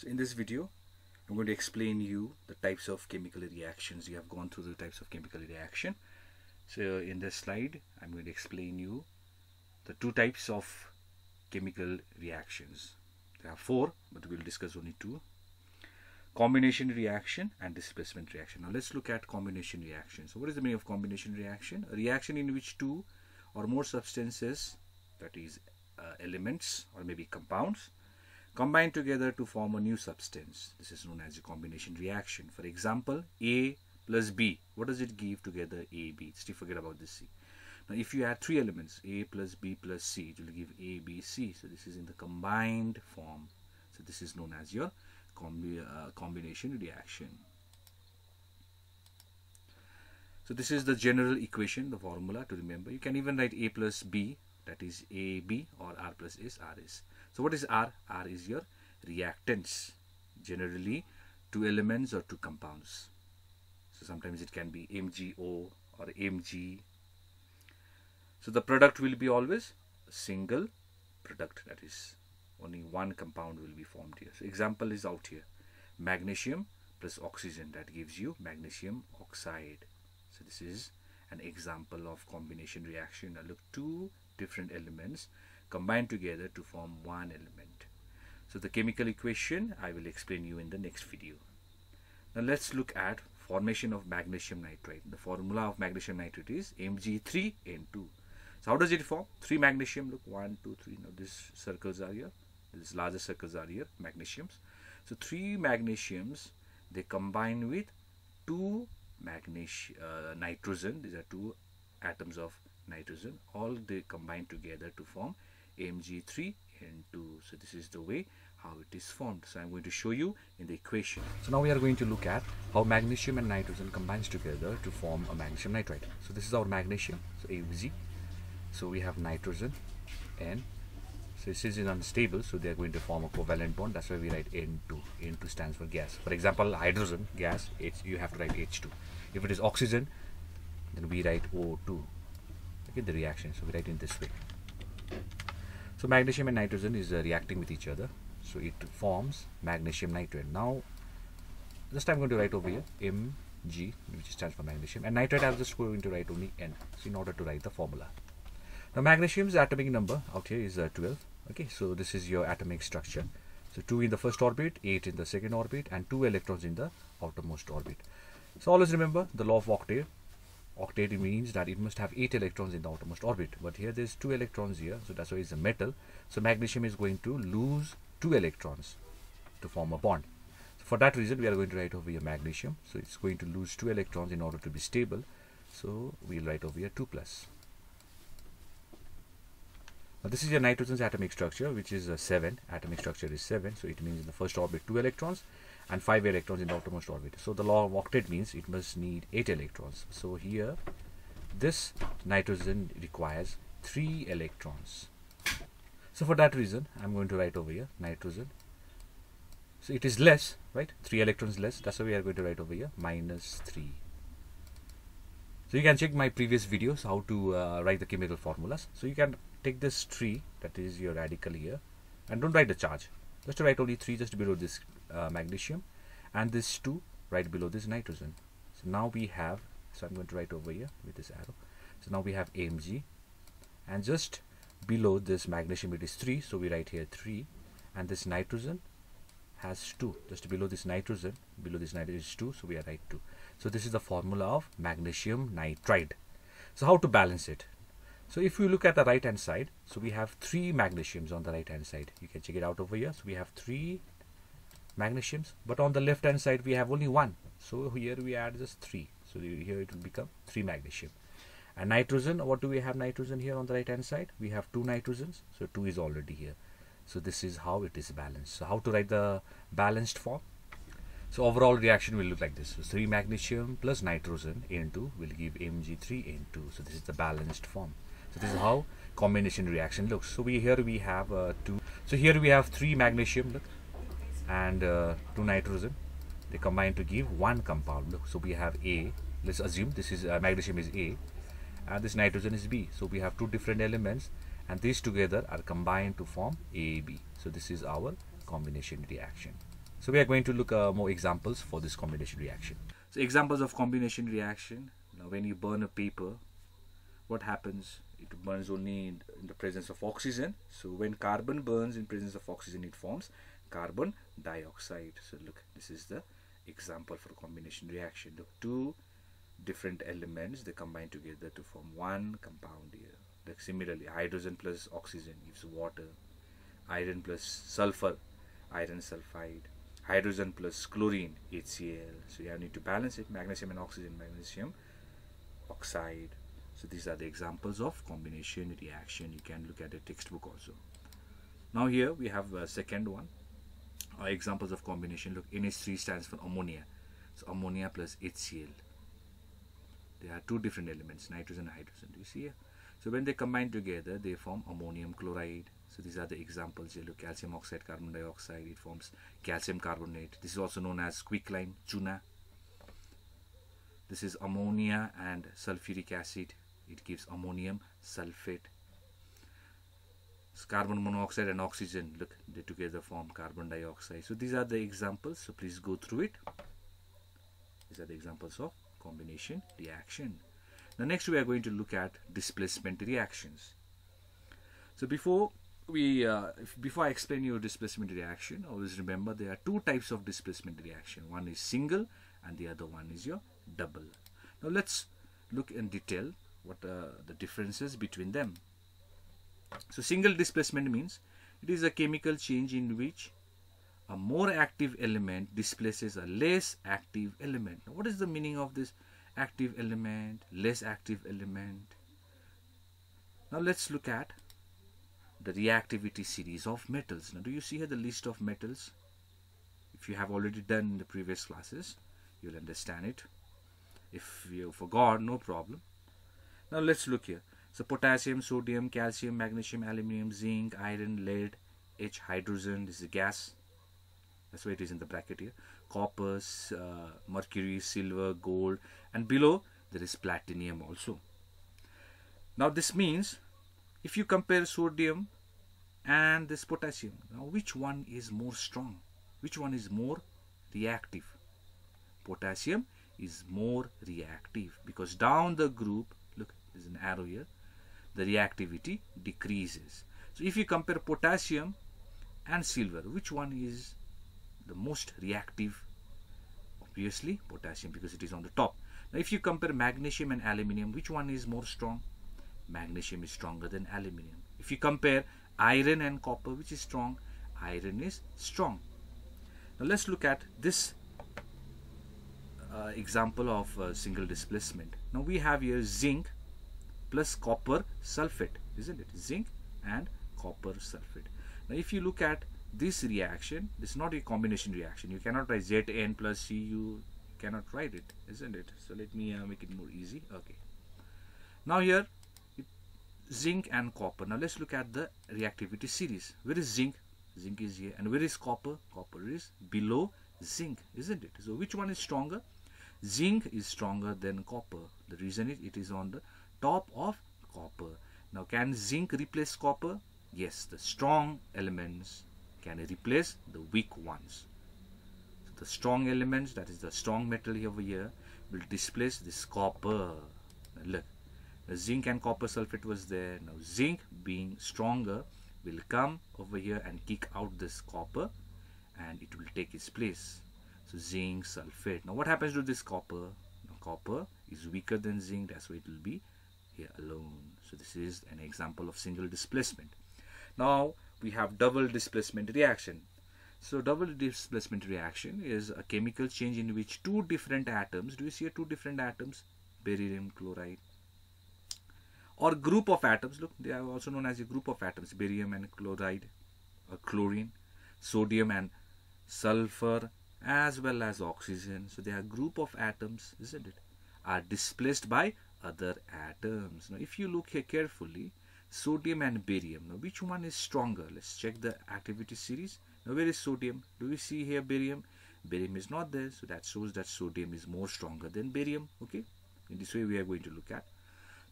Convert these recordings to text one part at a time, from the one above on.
So in this video, I'm going to explain you the types of chemical reactions. You have gone through the types of chemical reaction. So in this slide, I'm going to explain you the two types of chemical reactions. There are four, but we'll discuss only two. Combination reaction and displacement reaction. Now let's look at combination reaction. So what is the meaning of combination reaction? A reaction in which two or more substances, that is uh, elements or maybe compounds, combine together to form a new substance. This is known as a combination reaction. For example, A plus B. What does it give together AB? Still forget about this C. Now if you add three elements, A plus B plus C, it will give A, B, C. So this is in the combined form. So this is known as your combi uh, combination reaction. So this is the general equation, the formula to remember. You can even write A plus B, that is AB or R plus S, R is. So what is R? R is your reactants, generally two elements or two compounds. So sometimes it can be MgO or Mg. So the product will be always a single product, that is only one compound will be formed here. So example is out here, magnesium plus oxygen, that gives you magnesium oxide. So this is an example of combination reaction. Now look, two different elements combine together to form one element. So the chemical equation I will explain you in the next video. Now let's look at formation of magnesium nitrate. The formula of magnesium nitrate is Mg3N2. So how does it form? Three magnesium, look, one, two, three. Now these circles are here. These larger circles are here, magnesiums. So three magnesiums, they combine with two magnesium uh, nitrogen these are two atoms of nitrogen all they combine together to form Mg3N2 so this is the way how it is formed so I'm going to show you in the equation so now we are going to look at how magnesium and nitrogen combines together to form a magnesium nitride so this is our magnesium so Mg so we have nitrogen N so this is unstable, so they are going to form a covalent bond. That's why we write N2. N2 stands for gas. For example, hydrogen gas, you have to write H2. If it is oxygen, then we write O2. Okay, the reaction. So we write in this way. So magnesium and nitrogen is uh, reacting with each other. So it forms magnesium nitrate. Now, this time I'm going to write over here Mg, which stands for magnesium, and nitrate I'm just going to write only N. So in order to write the formula. Now magnesium's atomic number out here is uh, 12 okay so this is your atomic structure so 2 in the first orbit 8 in the second orbit and 2 electrons in the outermost orbit so always remember the law of octet octet means that it must have 8 electrons in the outermost orbit. But here there's 2 electrons here so that's why it's a metal. So magnesium is going to lose 2 electrons to form a bond. So for that reason we are going to write over here magnesium. So it's going to lose 2 electrons in order to be stable. So we'll write over here 2 plus. Now this is your nitrogen's atomic structure which is a 7 atomic structure is 7 so it means in the first orbit 2 electrons and 5 electrons in the outermost orbit. So the law of octet means it must need 8 electrons. So here this nitrogen requires 3 electrons. So for that reason I'm going to write over here nitrogen. So it is less right? 3 electrons less. That's why we are going to write over here minus 3 so you can check my previous videos how to uh, write the chemical formulas. So you can take this 3 that is your radical here and don't write the charge just to write only 3 just below this uh, magnesium and this 2 right below this nitrogen. So now we have so I'm going to write over here with this arrow. So now we have Mg and just below this magnesium it is 3 so we write here 3 and this nitrogen has 2 just below this nitrogen below this nitrogen is 2 so we are write 2 so this is the formula of magnesium nitride. So how to balance it so if you look at the right hand side, so we have three magnesiums on the right hand side. You can check it out over here. So we have three magnesiums, but on the left hand side we have only one. So here we add just three. So here it will become three magnesium. And nitrogen, what do we have nitrogen here on the right hand side? We have two nitrogens, so two is already here. So this is how it is balanced. So how to write the balanced form? So overall reaction will look like this. So 3 magnesium plus nitrogen N2 will give Mg3N2. So this is the balanced form. So this is how combination reaction looks. So we here we have uh, two. So here we have three magnesium look, and uh, two nitrogen. They combine to give one compound. Look, so we have A. Let's assume this is uh, magnesium is A, and this nitrogen is B. So we have two different elements, and these together are combined to form AB. So this is our combination reaction. So we are going to look uh, more examples for this combination reaction. So examples of combination reaction. Now when you burn a paper, what happens? It burns only in, the presence of oxygen. So when carbon burns in presence of oxygen, it forms carbon dioxide. So look, this is the example for combination reaction. The two different elements they combine together to form one compound here. Like similarly, hydrogen plus oxygen gives water. Iron plus sulfur, iron sulfide hydrogen plus chlorine HCl so you need to balance it magnesium and oxygen magnesium oxide so these are the examples of combination reaction you can look at the textbook also now here we have a second one uh, examples of combination look NH3 stands for ammonia so ammonia plus HCl there are two different elements nitrogen and hydrogen do you see here so when they combine together they form ammonium chloride so these are the examples. Look, calcium oxide, carbon dioxide. It forms calcium carbonate. This is also known as quicklime, chuna. This is ammonia and sulfuric acid. It gives ammonium sulfate. carbon monoxide and oxygen, look, they together form carbon dioxide. So these are the examples. So please go through it. These are the examples of combination reaction. Now next we are going to look at displacement reactions. So before we uh, before I explain your displacement reaction, always remember there are two types of displacement reaction. One is single and the other one is your double. Now let's look in detail what uh, the differences between them. So single displacement means it is a chemical change in which a more active element displaces a less active element. Now what is the meaning of this active element, less active element? Now let's look at the reactivity series of metals. Now do you see here the list of metals? If you have already done in the previous classes, you'll understand it. If you forgot, no problem. Now let's look here. So potassium, sodium, calcium, magnesium, aluminium, zinc, iron, lead, H, hydrogen, this is a gas. That's why it is in the bracket here. Copper, uh, mercury, silver, gold, and below there is platinum also. Now this means if you compare sodium and this potassium now which one is more strong which one is more reactive potassium is more reactive because down the group there's an arrow here the reactivity decreases so if you compare potassium and silver which one is the most reactive obviously potassium because it is on the top now if you compare magnesium and aluminium which one is more strong magnesium is stronger than aluminium. If you compare iron and copper, which is strong, iron is strong. Now let's look at this uh, example of uh, single displacement. Now we have here zinc plus copper sulfate, isn't it? Zinc and copper sulfate. Now if you look at this reaction, is not a combination reaction. You cannot write Zn plus Cu, you cannot write it, isn't it? So let me uh, make it more easy. Okay. Now here it, zinc and copper. Now let's look at the reactivity series. Where is zinc? Zinc is here. And where is copper? Copper is below zinc, isn't it? So which one is stronger? Zinc is stronger than copper. The reason is it is on the top of copper. Now can zinc replace copper? Yes, the strong elements can replace the weak ones. So the strong elements, that is the strong metal over here, will displace this copper. Look, zinc and copper sulfate was there now zinc being stronger will come over here and kick out this copper and it will take its place so zinc sulfate now what happens to this copper now, copper is weaker than zinc that's why it will be here alone so this is an example of single displacement now we have double displacement reaction so double displacement reaction is a chemical change in which two different atoms do you see two different atoms barium chloride or group of atoms. Look, they are also known as a group of atoms, barium and chloride or chlorine, sodium and sulfur as well as oxygen. So they are group of atoms, isn't it? Are displaced by other atoms. Now if you look here carefully, sodium and barium. Now which one is stronger? Let's check the activity series. Now where is sodium? Do we see here barium? Barium is not there, so that shows that sodium is more stronger than barium. Okay, in this way we are going to look at.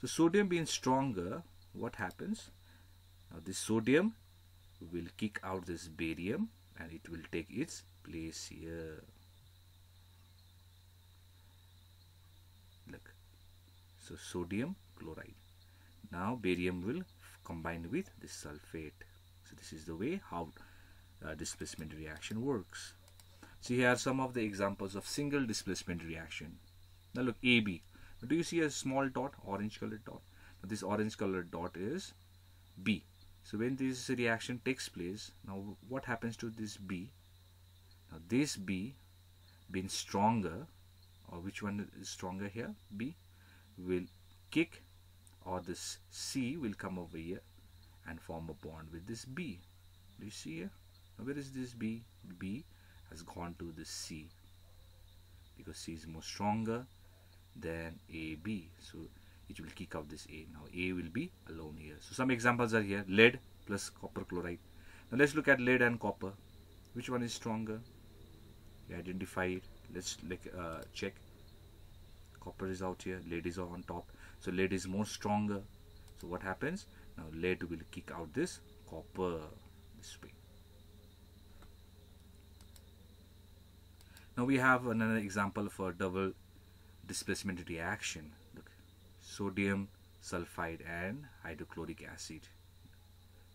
So sodium being stronger, what happens? Now this sodium will kick out this barium and it will take its place here look so sodium chloride. Now barium will combine with the sulfate. So this is the way how uh, displacement reaction works. So here are some of the examples of single displacement reaction. Now look AB do you see a small dot orange colored dot? Now this orange colored dot is B. So when this reaction takes place now what happens to this B? Now this B being stronger or which one is stronger here? B will kick or this C will come over here and form a bond with this B. Do you see here? Now where is this B? B has gone to the C because C is more stronger than AB so it will kick out this A. Now A will be alone here. So some examples are here. Lead plus copper chloride. Now let's look at lead and copper. Which one is stronger? We identify it. Let's like uh, check copper is out here lead is on top. So lead is more stronger. So what happens? Now lead will kick out this copper this way now we have another example for double displacement reaction. Look sodium sulfide and hydrochloric acid.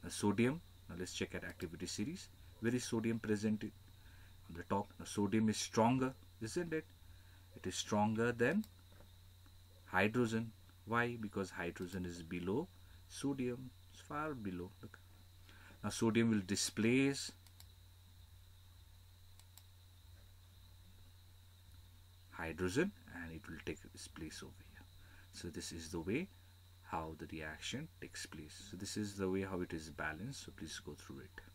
Now sodium now let's check at activity series. Where is sodium present? On the top. Now sodium is stronger isn't it? It is stronger than hydrogen. Why? Because hydrogen is below sodium it's far below. Look. Now sodium will displace hydrogen and it will take its place over here. So this is the way how the reaction takes place. So this is the way how it is balanced. So please go through it